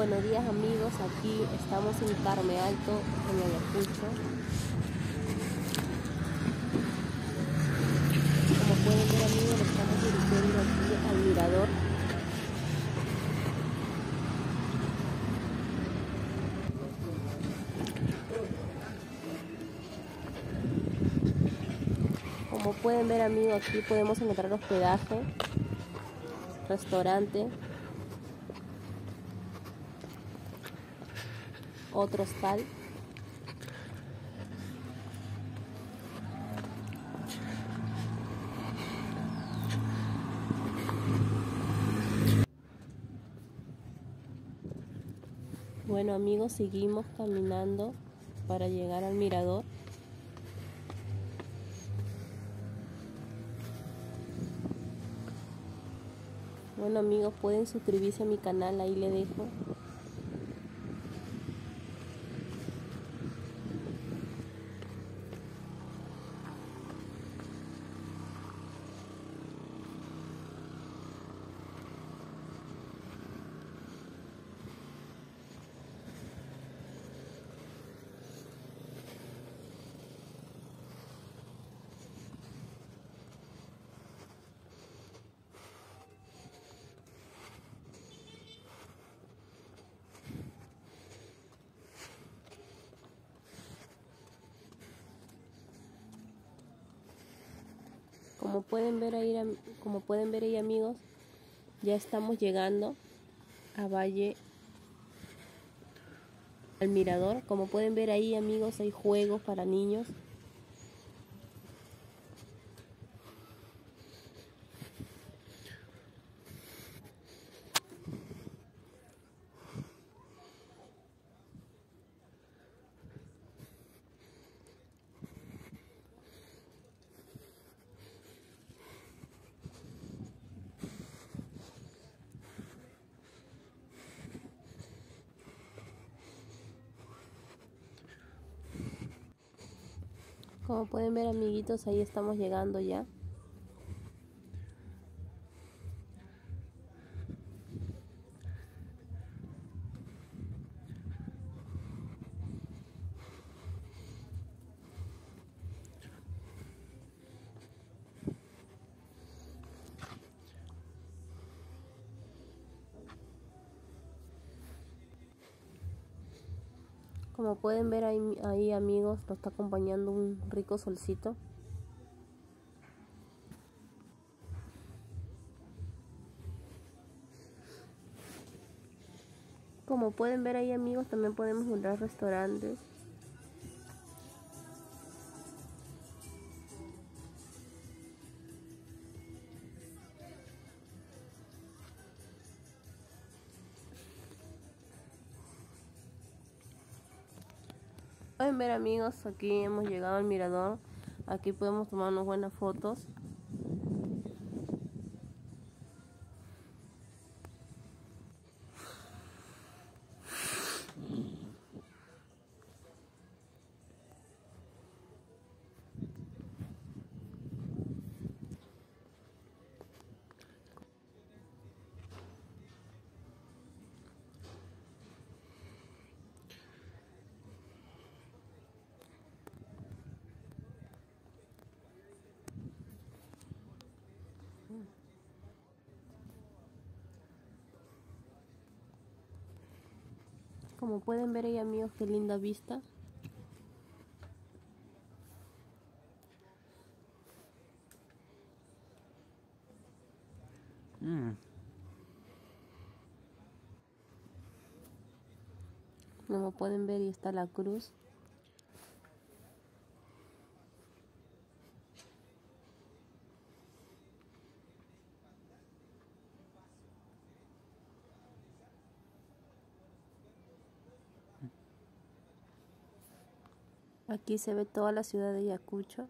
Buenos días amigos, aquí estamos en Carme Alto, en Ayacucho. Como pueden ver amigos, estamos dirigiendo aquí al mirador. Como pueden ver amigos, aquí podemos encontrar hospedaje, restaurante, otro hostal. Bueno amigos, seguimos caminando para llegar al mirador. Bueno amigos, pueden suscribirse a mi canal, ahí le dejo. Como pueden ver ahí, como pueden ver ahí amigos, ya estamos llegando a Valle al mirador. Como pueden ver ahí amigos, hay juegos para niños. Como pueden ver amiguitos, ahí estamos llegando ya. Como pueden ver ahí, ahí, amigos, lo está acompañando un rico solcito. Como pueden ver ahí amigos, también podemos encontrar restaurantes. Pueden ver amigos, aquí hemos llegado al mirador. Aquí podemos tomarnos buenas fotos. Como pueden ver ahí amigos, qué linda vista. Mm. Como pueden ver, ahí está la cruz. Aquí se ve toda la ciudad de Ayacucho.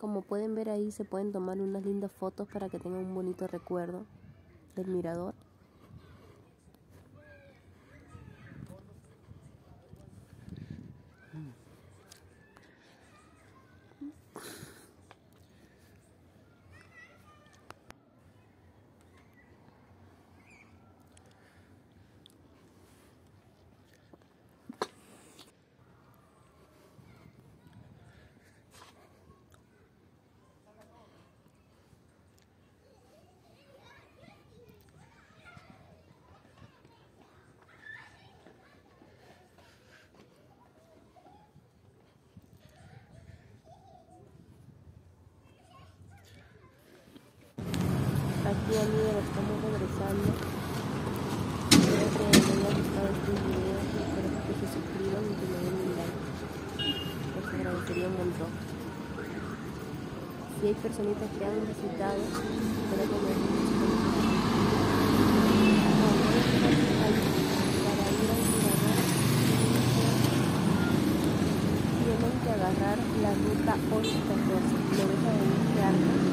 Como pueden ver ahí se pueden tomar unas lindas fotos para que tengan un bonito recuerdo del mirador. Aquí amigos estamos regresando espero que les haya gustado este video espero que se suscriban y que me den un like les agradecería un montón si hay personitas que han visitado espero que me den tienen que agarrar la ruta 814 lo deja de este